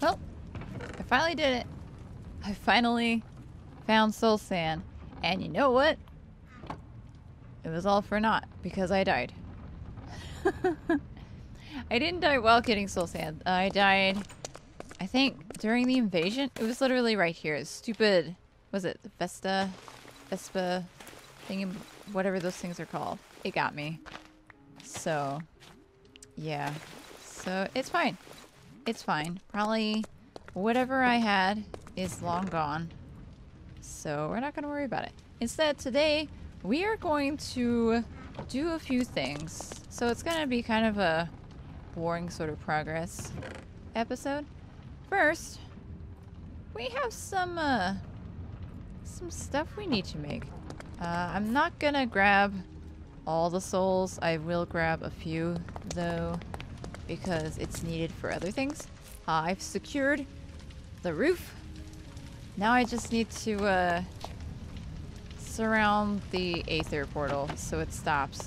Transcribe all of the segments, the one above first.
Well, I finally did it. I finally found soul sand. And you know what? It was all for naught because I died. I didn't die while getting soul sand. I died, I think, during the invasion. It was literally right here. Stupid, was it Vesta, Vespa thing, whatever those things are called. It got me. So, yeah. So it's fine. It's fine. Probably whatever I had is long gone. So we're not going to worry about it. Instead, today we are going to do a few things. So it's going to be kind of a boring sort of progress episode. First, we have some uh, some stuff we need to make. Uh, I'm not gonna grab all the souls. I will grab a few though because it's needed for other things. Uh, I've secured the roof. Now I just need to uh, surround the Aether portal so it stops,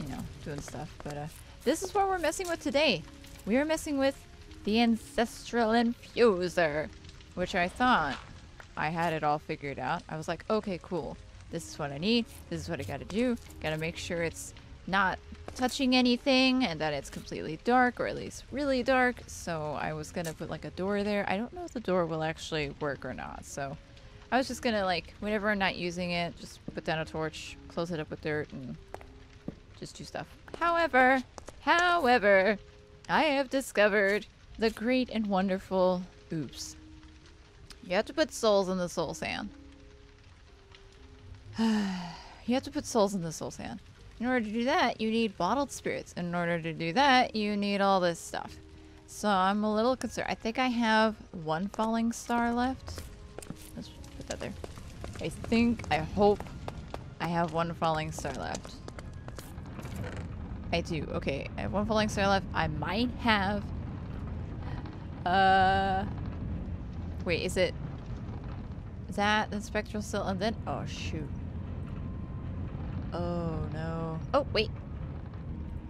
you know, doing stuff. But uh, this is what we're messing with today. We are messing with the Ancestral Infuser, which I thought I had it all figured out. I was like, okay, cool. This is what I need. This is what I gotta do. Gotta make sure it's not touching anything and that it's completely dark or at least really dark. So I was gonna put like a door there. I don't know if the door will actually work or not. So I was just gonna like, whenever I'm not using it, just put down a torch, close it up with dirt and just do stuff. However, however, I have discovered the great and wonderful oops. You have to put souls in the soul sand. you have to put souls in the soul sand. In order to do that, you need bottled spirits. In order to do that, you need all this stuff. So I'm a little concerned. I think I have one falling star left. Let's put that there. I think, I hope I have one falling star left. I do. Okay, I have one falling star left. I might have... Uh... Wait, is it... That the spectral cell? And then... Oh, shoot. Oh, no. Oh, wait.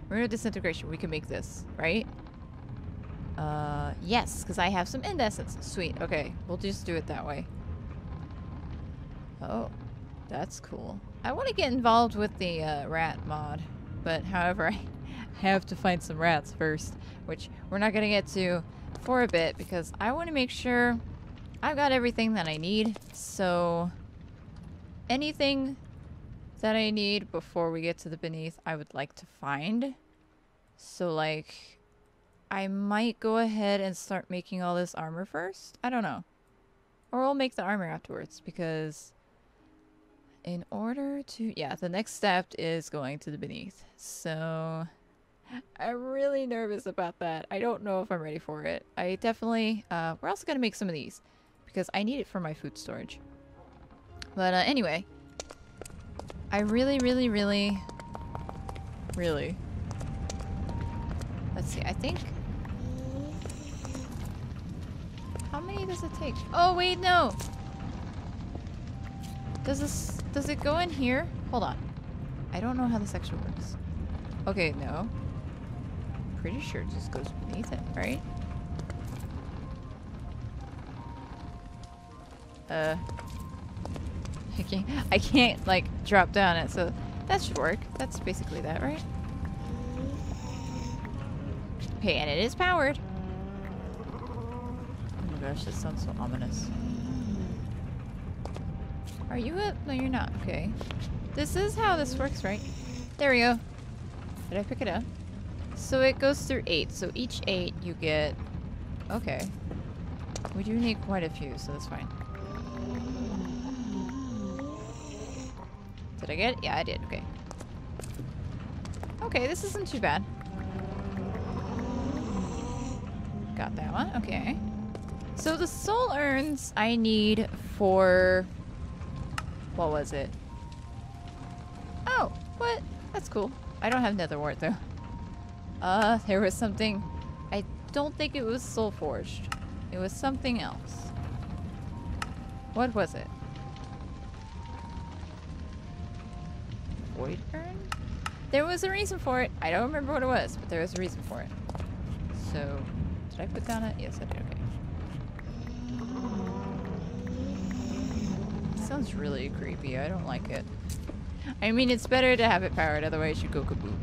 Rune of disintegration. We can make this, right? Uh, yes, because I have some indessence. Sweet. Okay, we'll just do it that way. Oh, that's cool. I want to get involved with the uh, rat mod, but however, I have to find some rats first, which we're not going to get to for a bit because I want to make sure I've got everything that I need. So anything that I need before we get to the beneath, I would like to find. So like, I might go ahead and start making all this armor first. I don't know. Or we'll make the armor afterwards because in order to, yeah, the next step is going to the beneath. So I'm really nervous about that. I don't know if I'm ready for it. I definitely, uh, we're also going to make some of these because I need it for my food storage. But uh, anyway, I really, really, really, really. Let's see. I think. How many does it take? Oh wait, no. Does this does it go in here? Hold on. I don't know how this actually works. Okay, no. Pretty sure it just goes beneath it, right? Uh, I can't, I can't like drop down it, so that should work. That's basically that, right? Okay, and it is powered. Oh my gosh, this sounds so ominous. Are you it? No, you're not. Okay. This is how this works, right? There we go. Did I pick it up? So it goes through eight. So each eight you get... Okay. We do need quite a few, so that's fine. Did I get it? Yeah, I did. Okay. Okay, this isn't too bad. Got that one. Okay. So the soul urns I need for... What was it? Oh, what? That's cool. I don't have nether wart though. Uh, there was something... I don't think it was soul forged. It was something else. What was it? Void urn? There was a reason for it. I don't remember what it was, but there was a reason for it. So, did I put down a... Yes, I did. Okay. Sounds really creepy. I don't like it. I mean, it's better to have it powered, otherwise you go kaboom.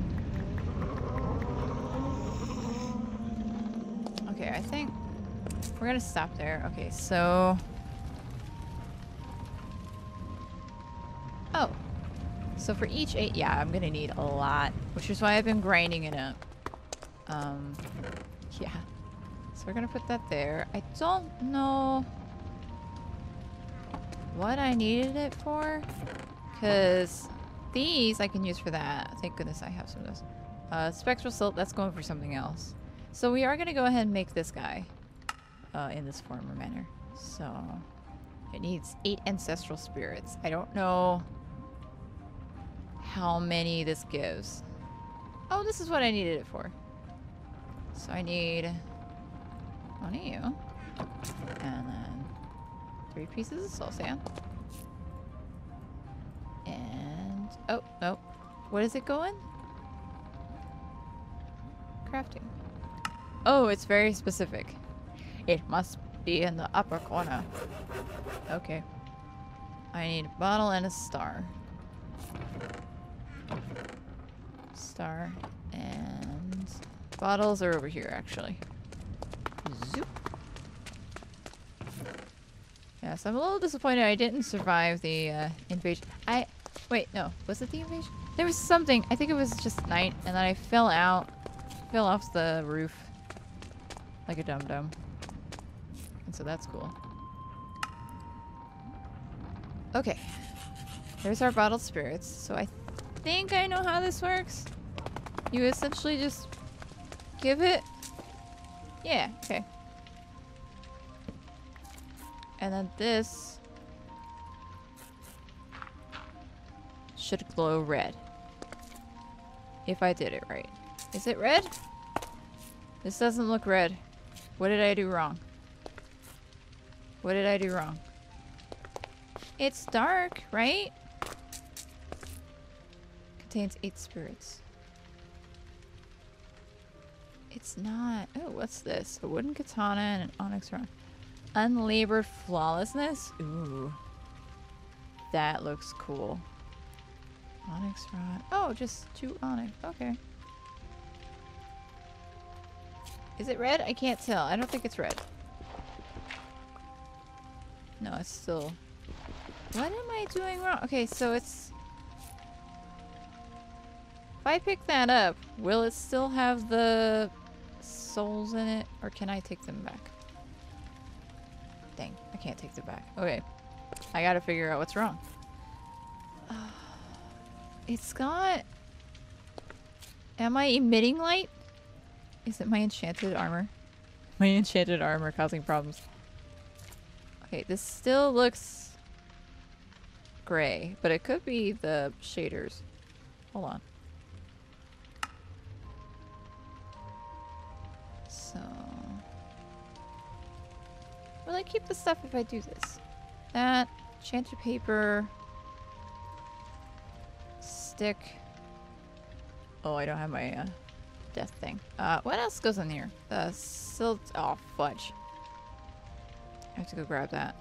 Okay, I think we're gonna stop there. Okay, so... So for each eight, yeah, I'm gonna need a lot, which is why I've been grinding it up. Um, yeah. So we're gonna put that there. I don't know what I needed it for. Because these I can use for that. Thank goodness I have some of those. Uh, spectral silt, that's going for something else. So we are to go ahead and make this guy uh, in this form or manner. So it needs eight ancestral spirits. I don't know how many this gives. Oh, this is what I needed it for. So I need one of you. And then three pieces of soul sand. And oh no. What is it going? Crafting. Oh, it's very specific. It must be in the upper corner. Okay. I need a bottle and a star. Star and bottles are over here actually. Zoop. Yes, I'm a little disappointed I didn't survive the uh, invasion. I wait, no, was it the invasion? There was something. I think it was just night, and then I fell out, fell off the roof like a dum dum, and so that's cool. Okay, there's our bottled spirits. So I think I know how this works. You essentially just give it. Yeah. Okay. And then this should glow red. If I did it right. Is it red? This doesn't look red. What did I do wrong? What did I do wrong? It's dark, right? Contains eight spirits. It's not. Oh, what's this? A wooden katana and an onyx rod. Unlabored flawlessness? Ooh. That looks cool. Onyx rod. Oh, just two onyx. Okay. Is it red? I can't tell. I don't think it's red. No, it's still... What am I doing wrong? Okay, so it's... I pick that up, will it still have the souls in it? Or can I take them back? Dang, I can't take them back. Okay. I gotta figure out what's wrong. it's got... Am I emitting light? Is it my enchanted armor? My enchanted armor causing problems. Okay, this still looks gray, but it could be the shaders. Hold on. So... Will I keep the stuff if I do this? That, enchanted paper, stick. Oh, I don't have my uh, death thing. Uh, what else goes in here? The silt. Oh, fudge. I have to go grab that.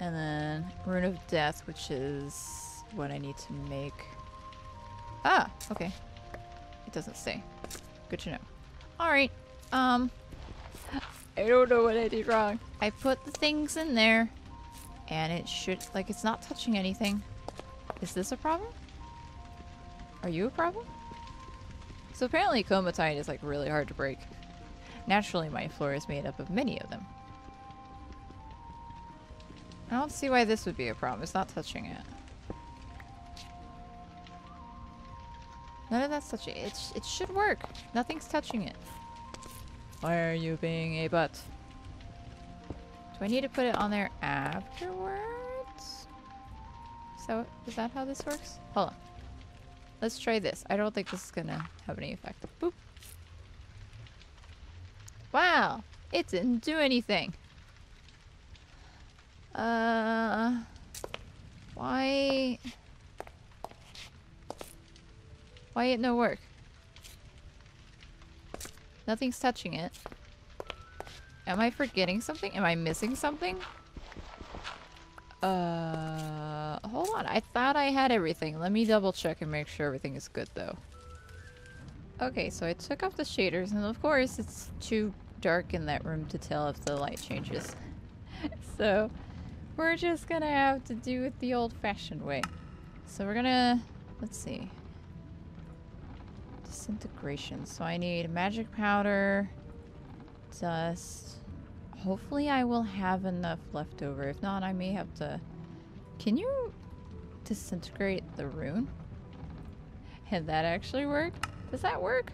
And then rune of death, which is what I need to make. Ah, okay. It doesn't say. Good to know. All right. Um, I don't know what I did wrong. I put the things in there and it should, like it's not touching anything. Is this a problem? Are you a problem? So apparently comatite is like really hard to break. Naturally my floor is made up of many of them. I don't see why this would be a problem. It's not touching it. None of that's touching it. It, should work. Nothing's touching it. Why are you being a butt? Do I need to put it on there afterwards? So, is that how this works? Hold on. Let's try this. I don't think this is gonna have any effect. Boop. Wow! It didn't do anything. Uh... Why... Why it no work? Nothing's touching it. Am I forgetting something? Am I missing something? Uh, hold on. I thought I had everything. Let me double check and make sure everything is good though. Okay, so I took off the shaders and of course it's too dark in that room to tell if the light changes. so we're just gonna have to do it the old-fashioned way. So we're gonna, let's see. Disintegration. So I need magic powder, dust. Hopefully I will have enough left over. If not, I may have to... Can you disintegrate the rune? And that actually work? Does that work?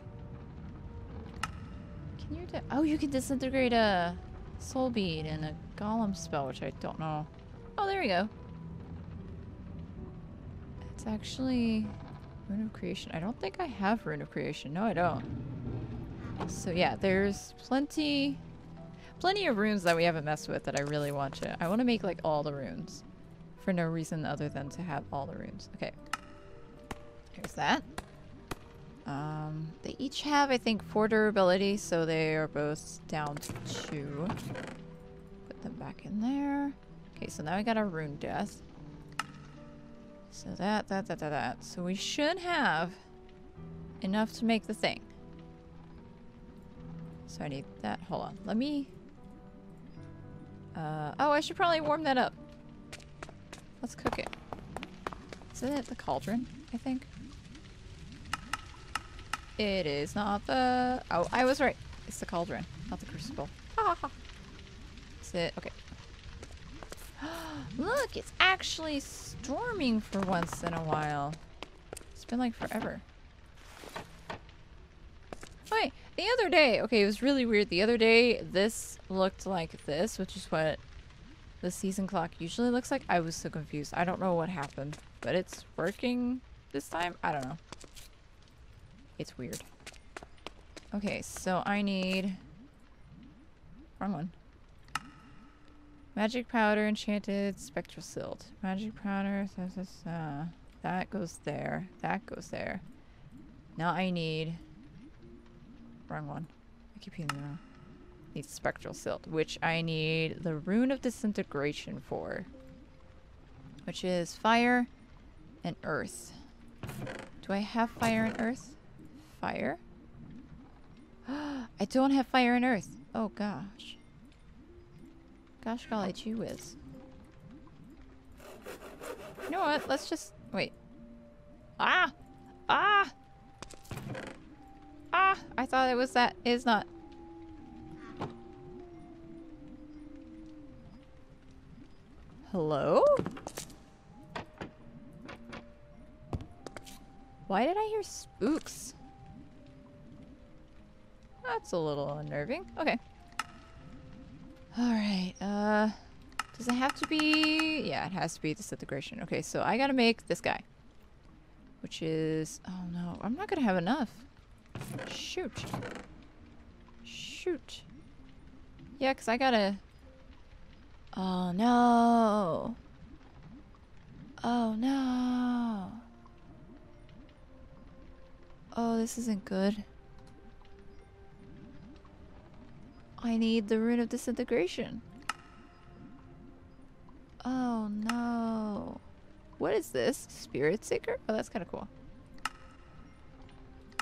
Can you Oh, you can disintegrate a soul bead and a golem spell, which I don't know. Oh, there we go. It's actually Rune of Creation. I don't think I have Rune of Creation. No, I don't. So yeah, there's plenty plenty of runes that we haven't messed with that I really want to. I want to make like all the runes for no reason other than to have all the runes. Okay. Here's that. Um, they each have, I think, four durability, so they are both down to two. Put them back in there. Okay, so now we got our rune death. So that, that, that, that, that. So we should have enough to make the thing. So I need that. Hold on. Let me... Uh, oh, I should probably warm that up. Let's cook it. Isn't it the cauldron, I think? It is not the... Oh, I was right. It's the cauldron, not the crucible. Ha ha Is it? Okay. Look, it's actually storming for once in a while. It's been like forever. Wait, the other day, okay, it was really weird. The other day, this looked like this, which is what the season clock usually looks like. I was so confused. I don't know what happened, but it's working this time. I don't know. It's weird. Okay, so I need... Wrong one. Magic powder, enchanted, spectral silt. Magic powder, uh, that goes there. That goes there. Now I need... Wrong one. I keep hitting the wrong. Need spectral silt, which I need the rune of disintegration for. Which is fire and earth. Do I have fire and earth? fire? I don't have fire and earth. Oh gosh. Gosh golly gee whiz. You know what? Let's just wait. Ah! Ah! Ah! I thought it was that. It is not. Hello? Why did I hear spooks? That's a little unnerving. Okay. Uh... Does it have to be... Yeah, it has to be disintegration. Okay, so I gotta make this guy. Which is... Oh no, I'm not gonna have enough. Shoot. Shoot. Yeah, because I gotta... Oh no. Oh no. Oh, this isn't good. I need the rune of disintegration. Oh no. What is this? Spirit Seeker? Oh, that's kind of cool.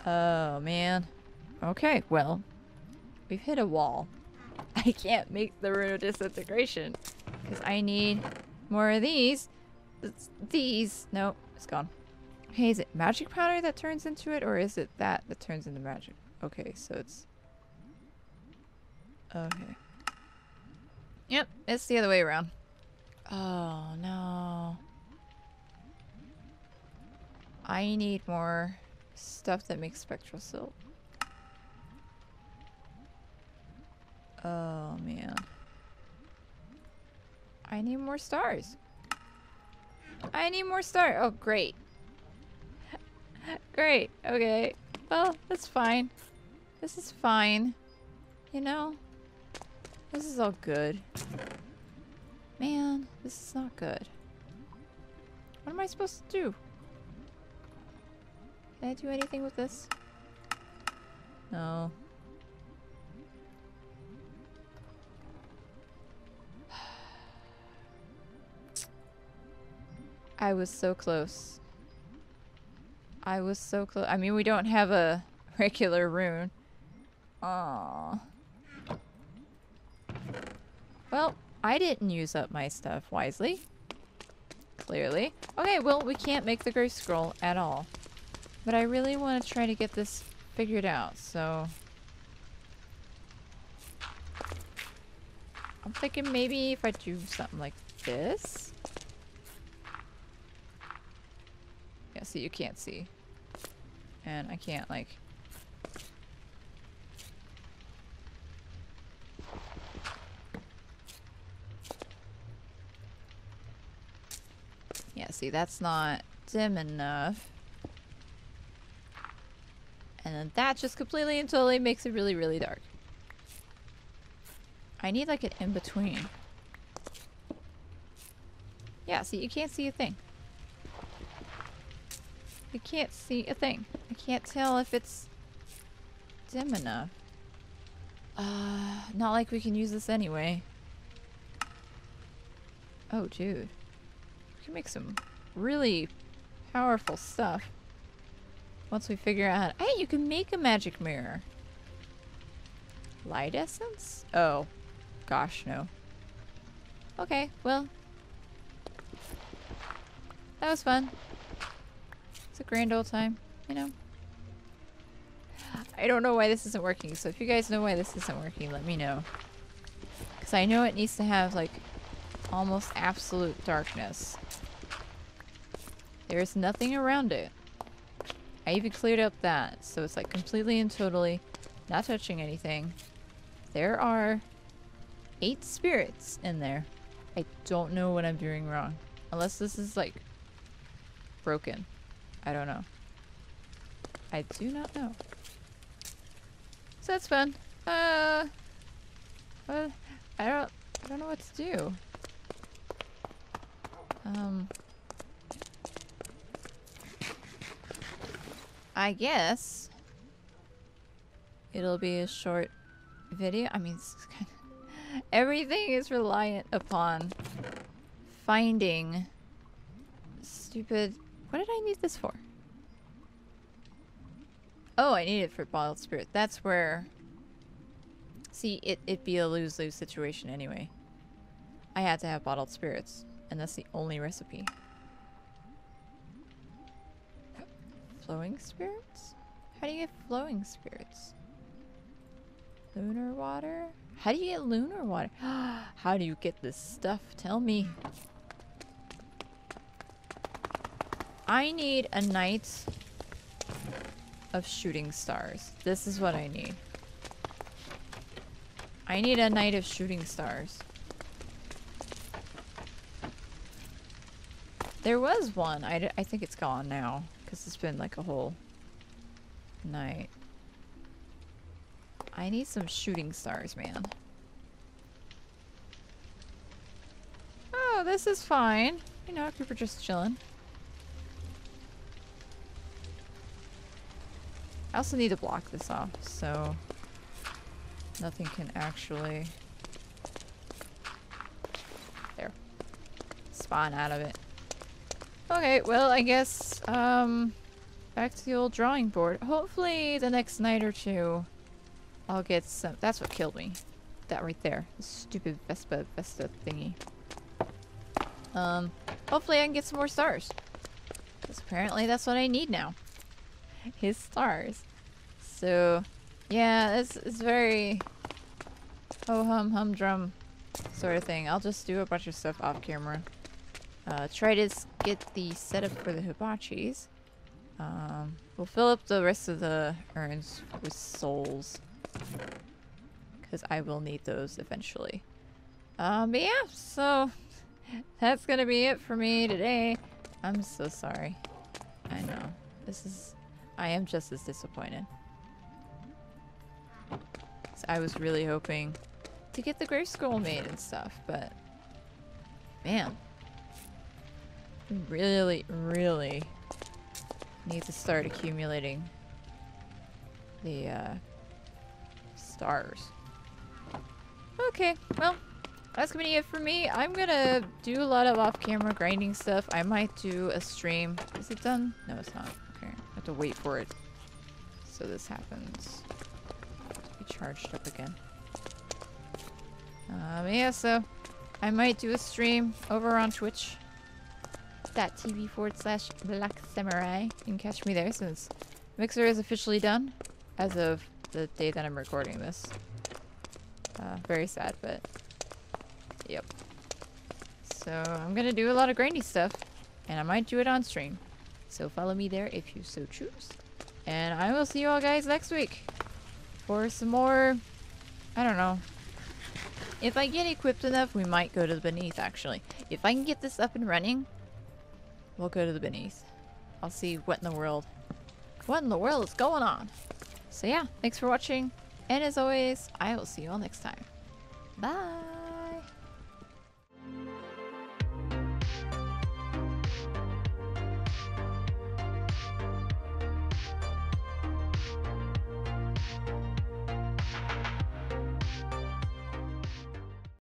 Oh man. Okay, well. We've hit a wall. I can't make the rune of disintegration. Because I need more of these. It's these. No, it's gone. Hey, is it magic powder that turns into it? Or is it that that turns into magic? Okay, so it's Okay. Yep, it's the other way around. Oh, no. I need more stuff that makes spectral silt. Oh, man. I need more stars. I need more stars. Oh, great. great. Okay. Well, that's fine. This is fine. You know? This is all good. Man, this is not good. What am I supposed to do? Can I do anything with this? No. I was so close. I was so close. I mean, we don't have a regular rune. Aww. Well, I didn't use up my stuff wisely. Clearly. Okay, well, we can't make the Grave Scroll at all. But I really want to try to get this figured out, so... I'm thinking maybe if I do something like this... Yeah, see, you can't see. And I can't, like... Yeah, see, that's not dim enough. And then that just completely and totally makes it really, really dark. I need like an in-between. Yeah, see, you can't see a thing. You can't see a thing. I can't tell if it's dim enough. Uh, not like we can use this anyway. Oh, dude. We can make some really powerful stuff. Once we figure out... Hey, you can make a magic mirror. Light essence? Oh. Gosh, no. Okay, well. That was fun. It's a grand old time, you know. I don't know why this isn't working, so if you guys know why this isn't working, let me know. Because I know it needs to have, like, almost absolute darkness. There's nothing around it. I even cleared up that, so it's like completely and totally not touching anything. There are eight spirits in there. I don't know what I'm doing wrong. Unless this is like broken. I don't know. I do not know. So that's fun. Uh, well, I don't, I don't know what to do. Um, I guess it'll be a short video. I mean, everything is reliant upon finding stupid... What did I need this for? Oh, I need it for bottled spirit. That's where... See, it, it'd be a lose-lose situation anyway. I had to have bottled spirits, and that's the only recipe. Flowing spirits? How do you get flowing spirits? Lunar water? How do you get lunar water? How do you get this stuff? Tell me. I need a night of shooting stars. This is what I need. I need a night of shooting stars. There was one. I, I think it's gone now. Because it's been like a whole night. I need some shooting stars, man. Oh, this is fine. You know, people just chilling. I also need to block this off, so nothing can actually there spawn out of it. Okay, well, I guess um back to the old drawing board. Hopefully the next night or two I'll get some that's what killed me. That right there. The stupid Vespa Vesta thingy. Um hopefully I can get some more stars. Because apparently that's what I need now his stars. So, yeah, it's, it's very ho hum humdrum sort of thing. I'll just do a bunch of stuff off camera. Uh, try to get the setup for the hibachis. Um, we'll fill up the rest of the urns with souls. Because I will need those eventually. Um, but yeah, so that's gonna be it for me today. I'm so sorry. I know. This is I am just as disappointed. I was really hoping to get the Grave Scroll made and stuff, but man, really, really need to start accumulating the uh, stars. Okay, well, that's gonna be it for me. I'm gonna do a lot of off-camera grinding stuff. I might do a stream. Is it done? No, it's not. Okay, I have to wait for it. So this happens. Be charged up again. Um, yeah, so I might do a stream over on Twitch. That TV forward slash Black Samurai. You can catch me there since Mixer is officially done as of the day that I'm recording this. Uh, very sad, but yep. So I'm gonna do a lot of grindy stuff, and I might do it on stream. So follow me there if you so choose. And I will see you all guys next week for some more. I don't know. If I get equipped enough, we might go to the beneath. Actually, if I can get this up and running, we'll go to the beneath. I'll see what in the world, what in the world is going on. So yeah, thanks for watching. And as always, I will see you all next time. Bye!